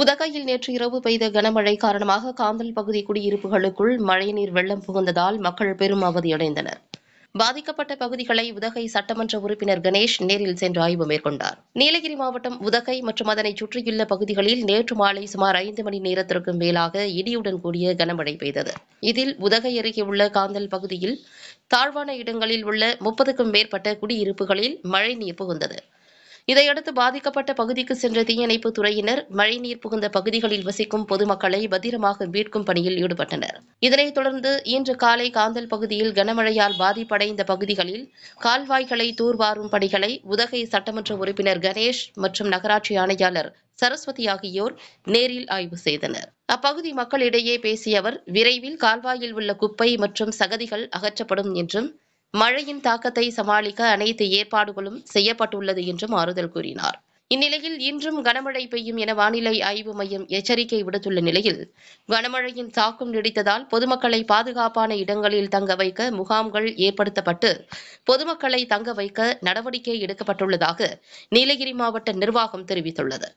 உதகையில் நேற்று இரவு பெய்த கனமழை காரணமாக காந்தல் பகுதி குடியிருப்புகளுக்குள் மழைநீர் வெள்ளம் புகுந்ததால் மக்கள் பெரும் அவதியடைந்தனர். பாதிக்கப்பட்ட பகுதிகளை உதகை சட்டமன்ற உறுப்பினர் கணேஷ் நேரில் சென்று ஆய்வு மேற்கொண்டார். நீலகிரி மாவட்டம் உதகை மற்றும் அதனை சுற்றியுள்ள பகுதிகளில் நேற்று மாலை சுமார் ஐந்து மணி நேரத்திற்கும் மேலாக இடியுடன் கூடிய கனமழை பெய்தது. இதில் உதகை அருகே உள்ள காந்தல் பகுதியில் தாழ்வான இடங்களில் உள்ள முப்பதுக்கும் மேற்பட்ட குடியிருப்புகளில் மழைநீர் புகுந்தது. இதையடுத்து பாதிக்கப்பட்ட பகுதிக்கு சென்ற தீயணைப்பு துறையினர் மழைநீர் புகுந்த பகுதிகளில் வசிக்கும் பொதுமக்களை பத்திரமாக மீட்கும் பணியில் ஈடுபட்டனர். இதனைத் தொடர்ந்து இன்று காலை காந்தல் பகுதியில் கனமழையால் பாதிப்படைந்த பகுதிகளில் கால்வாய்களை தூர்வாரும் பணிகளை உதகை சட்டமன்ற உறுப்பினர் கணேஷ் மற்றும் நகராட்சி ஆணையாளர் சரஸ்வதி ஆகியோர் நேரில் ஆய்வு செய்தனர். அப்பகுதி மக்களிடையே பேசிய அவர் விரைவில் கால்வாயில் உள்ள குப்பை மற்றும் சகதிகள் அகற்றப்படும் என்றும் மழையின் தாக்கத்தை சமாளிக்க அனைத்து ஏற்பாடுகளும் செய்யப்பட்டுள்ளது என்றும் ஆறுதல் கூறினார். இந்நிலையில் இன்றும் கனமழை பெய்யும் என வானிலை ஆய்வு மையம் எச்சரிக்கை விடுத்துள்ள நிலையில் கனமழையின் தாக்கம் நீடித்ததால் பொதுமக்களை பாதுகாப்பான இடங்களில் தங்க வைக்க முகாம்கள் ஏற்படுத்தப்பட்டு பொதுமக்களை தங்க வைக்க நடவடிக்கை எடுக்கப்பட்டுள்ளதாக நீலகிரி மாவட்ட நிர்வாகம் தெரிவித்துள்ளது.